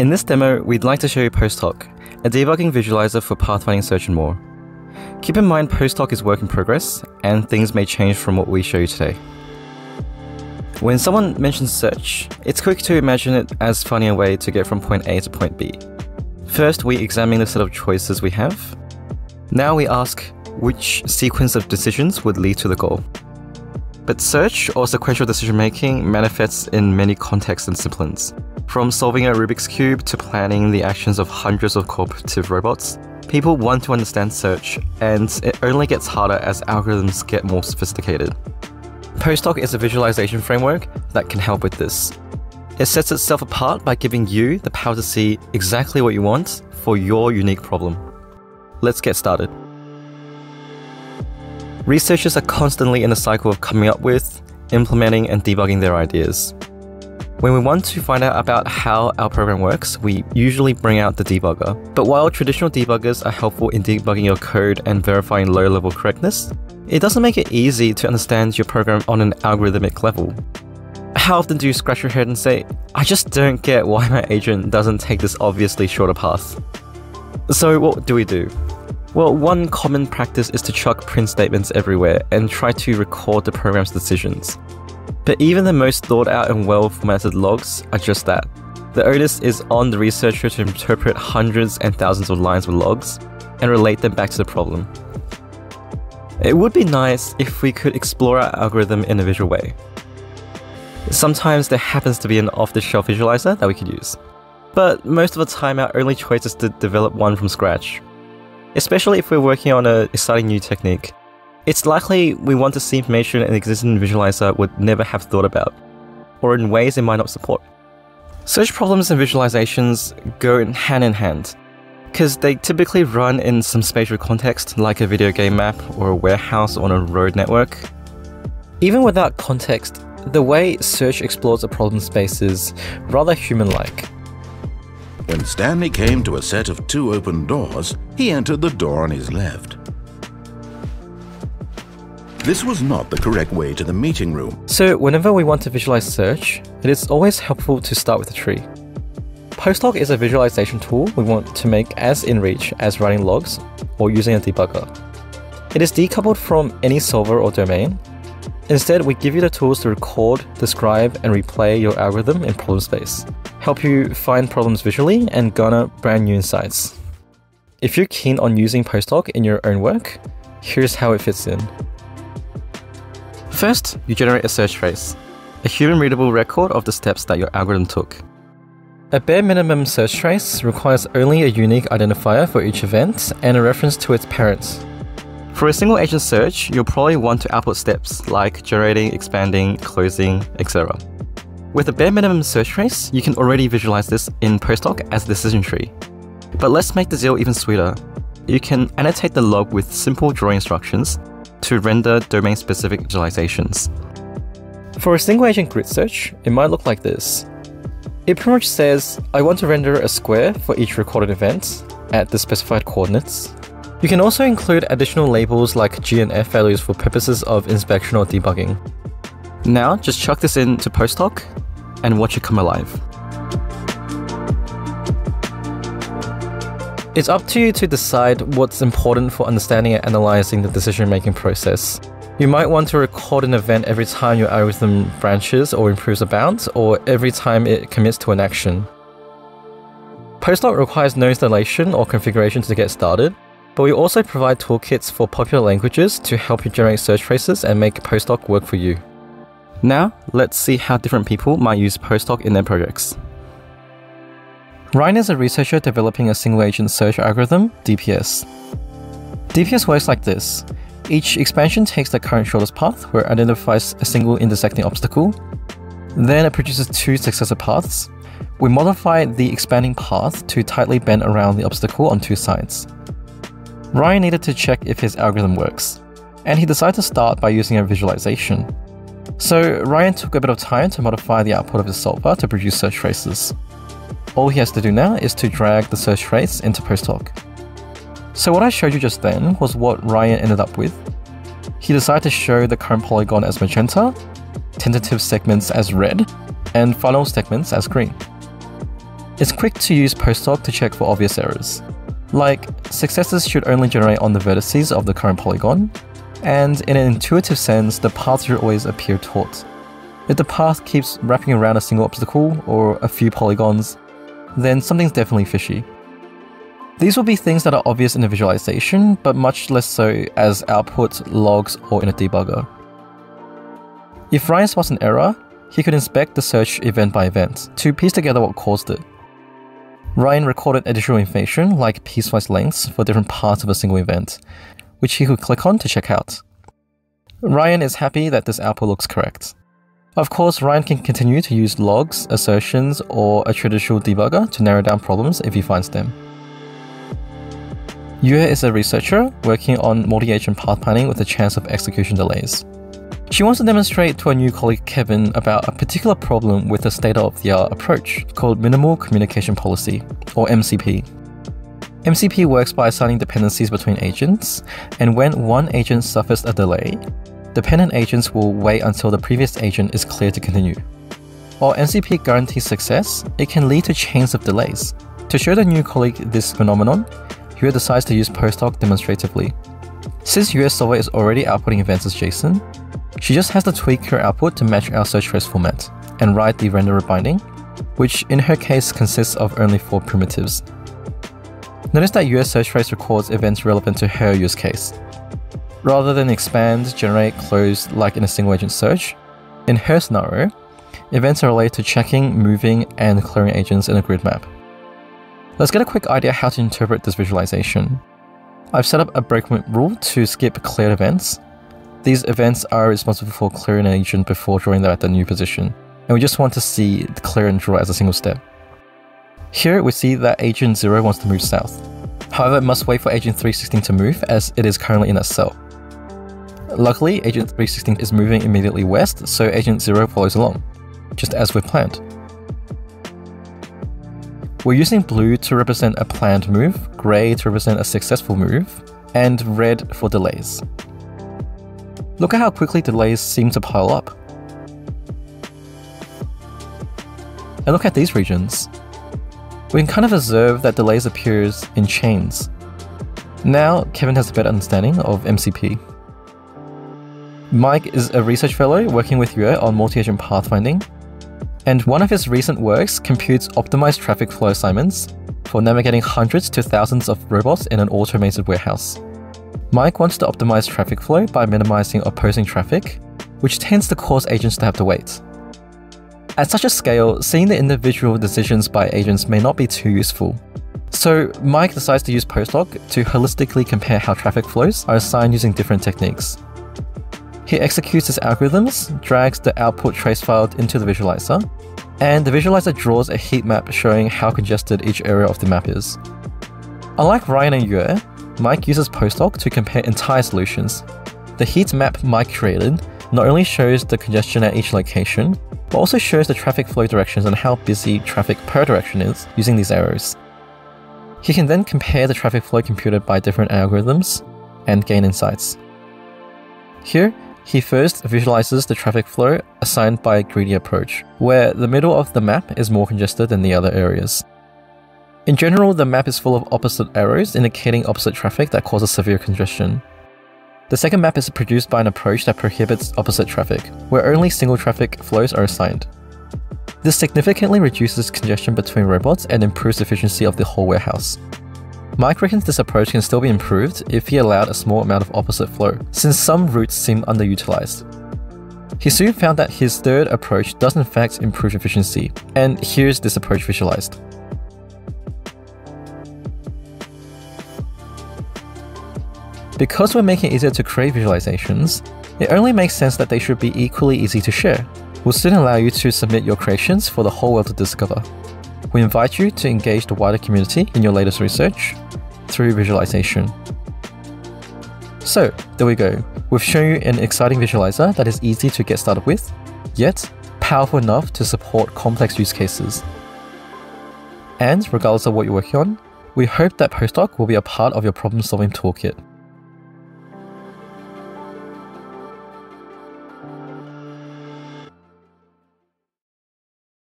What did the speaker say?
In this demo, we'd like to show you PostHoc, a debugging visualizer for pathfinding search and more. Keep in mind PostHoc is work in progress, and things may change from what we show you today. When someone mentions search, it's quick to imagine it as finding a way to get from point A to point B. First, we examine the set of choices we have. Now we ask which sequence of decisions would lead to the goal. But search or sequential decision making manifests in many contexts and disciplines. From solving a Rubik's Cube to planning the actions of hundreds of cooperative robots, people want to understand search, and it only gets harder as algorithms get more sophisticated. PostHoc is a visualization framework that can help with this. It sets itself apart by giving you the power to see exactly what you want for your unique problem. Let's get started. Researchers are constantly in the cycle of coming up with, implementing, and debugging their ideas. When we want to find out about how our program works, we usually bring out the debugger. But while traditional debuggers are helpful in debugging your code and verifying low level correctness, it doesn't make it easy to understand your program on an algorithmic level. How often do you scratch your head and say, I just don't get why my agent doesn't take this obviously shorter path? So, what do we do? Well, one common practice is to chuck print statements everywhere and try to record the program's decisions. But even the most thought out and well formatted logs are just that. The onus is on the researcher to interpret hundreds and thousands of lines of logs and relate them back to the problem. It would be nice if we could explore our algorithm in a visual way. Sometimes there happens to be an off the shelf visualizer that we could use. But most of the time, our only choice is to develop one from scratch. Especially if we're working on an exciting new technique it's likely we want to see information an existing visualizer would never have thought about, or in ways it might not support. Search problems and visualizations go hand in hand, because they typically run in some spatial context, like a video game map or a warehouse on a road network. Even without context, the way search explores a problem space is rather human like. When Stanley came to a set of two open doors, he entered the door on his left. This was not the correct way to the meeting room. So whenever we want to visualize search, it is always helpful to start with a tree. PostHoc is a visualization tool we want to make as in reach as writing logs or using a debugger. It is decoupled from any solver or domain. Instead, we give you the tools to record, describe, and replay your algorithm in problem space, help you find problems visually, and garner brand new insights. If you're keen on using PostHoc in your own work, here's how it fits in. First, you generate a search trace, a human-readable record of the steps that your algorithm took. A bare minimum search trace requires only a unique identifier for each event and a reference to its parents. For a single agent search, you'll probably want to output steps like generating, expanding, closing, etc. With a bare minimum search trace, you can already visualize this in PostHoc as a decision tree. But let's make the deal even sweeter. You can annotate the log with simple drawing instructions to render domain-specific visualizations. For a single agent grid search, it might look like this. It pretty much says, I want to render a square for each recorded event at the specified coordinates. You can also include additional labels like G and F values for purposes of inspection or debugging. Now, just chuck this into PostHoc and watch it come alive. It's up to you to decide what's important for understanding and analyzing the decision making process. You might want to record an event every time your algorithm branches or improves a bound, or every time it commits to an action. PostHoc requires no installation or configuration to get started, but we also provide toolkits for popular languages to help you generate search traces and make PostHoc work for you. Now, let's see how different people might use PostHoc in their projects. Ryan is a researcher developing a single agent search algorithm, DPS. DPS works like this. Each expansion takes the current shortest path, where it identifies a single intersecting obstacle. Then it produces two successor paths. We modify the expanding path to tightly bend around the obstacle on two sides. Ryan needed to check if his algorithm works, and he decided to start by using a visualization. So Ryan took a bit of time to modify the output of his solver to produce search traces. All he has to do now is to drag the search trace into PostHoc. So what I showed you just then was what Ryan ended up with. He decided to show the current polygon as magenta, tentative segments as red, and final segments as green. It's quick to use PostHoc to check for obvious errors. Like, successes should only generate on the vertices of the current polygon, and in an intuitive sense, the path should always appear taut. If the path keeps wrapping around a single obstacle or a few polygons, then something's definitely fishy. These will be things that are obvious in a visualization, but much less so as outputs, logs, or in a debugger. If Ryan spots an error, he could inspect the search event by event to piece together what caused it. Ryan recorded additional information like piecewise lengths for different parts of a single event, which he could click on to check out. Ryan is happy that this output looks correct. Of course, Ryan can continue to use logs, assertions, or a traditional debugger to narrow down problems if he finds them. Yue is a researcher working on multi-agent path planning with a chance of execution delays. She wants to demonstrate to her new colleague Kevin about a particular problem with a state-of-the-art approach called Minimal Communication Policy, or MCP. MCP works by assigning dependencies between agents, and when one agent suffers a delay, dependent agents will wait until the previous agent is clear to continue. While MCP guarantees success, it can lead to chains of delays. To show the new colleague this phenomenon, Yue decides to use PostHoc demonstratively. Since Yue's Solver is already outputting events as JSON, she just has to tweak her output to match our search trace format and write the renderer binding, which in her case consists of only four primitives. Notice that Yue's search trace records events relevant to her use case. Rather than expand, generate, close like in a single agent search, in her scenario, events are related to checking, moving, and clearing agents in a grid map. Let's get a quick idea how to interpret this visualization. I've set up a breakpoint rule to skip cleared events. These events are responsible for clearing an agent before drawing them at the new position, and we just want to see the clear and draw as a single step. Here we see that agent 0 wants to move south. However, it must wait for agent 316 to move as it is currently in a cell. Luckily, agent 316 is moving immediately west, so agent 0 follows along, just as we planned. We're using blue to represent a planned move, grey to represent a successful move, and red for delays. Look at how quickly delays seem to pile up. And look at these regions. We can kind of observe that delays appears in chains. Now, Kevin has a better understanding of MCP. Mike is a research fellow working with Yue on multi-agent pathfinding, and one of his recent works computes optimized traffic flow assignments for navigating hundreds to thousands of robots in an automated warehouse. Mike wants to optimize traffic flow by minimizing opposing traffic, which tends to cause agents to have to wait. At such a scale, seeing the individual decisions by agents may not be too useful. So, Mike decides to use PostHoc to holistically compare how traffic flows are assigned using different techniques. He executes his algorithms, drags the output trace file into the visualizer, and the visualizer draws a heat map showing how congested each area of the map is. Unlike Ryan and Yue, Mike uses PostHoc to compare entire solutions. The heat map Mike created not only shows the congestion at each location, but also shows the traffic flow directions and how busy traffic per direction is using these arrows. He can then compare the traffic flow computed by different algorithms and gain insights. Here, he first visualizes the traffic flow assigned by a greedy approach, where the middle of the map is more congested than the other areas. In general, the map is full of opposite arrows indicating opposite traffic that causes severe congestion. The second map is produced by an approach that prohibits opposite traffic, where only single traffic flows are assigned. This significantly reduces congestion between robots and improves efficiency of the whole warehouse. Mike reckons this approach can still be improved if he allowed a small amount of opposite flow, since some routes seem underutilized. He soon found that his third approach does in fact improve efficiency, and here's this approach visualized. Because we're making it easier to create visualizations, it only makes sense that they should be equally easy to share. We'll soon allow you to submit your creations for the whole world to discover. We invite you to engage the wider community in your latest research through visualization. So, there we go. We've shown you an exciting visualizer that is easy to get started with, yet powerful enough to support complex use cases. And regardless of what you're working on, we hope that PostHoc will be a part of your problem solving toolkit.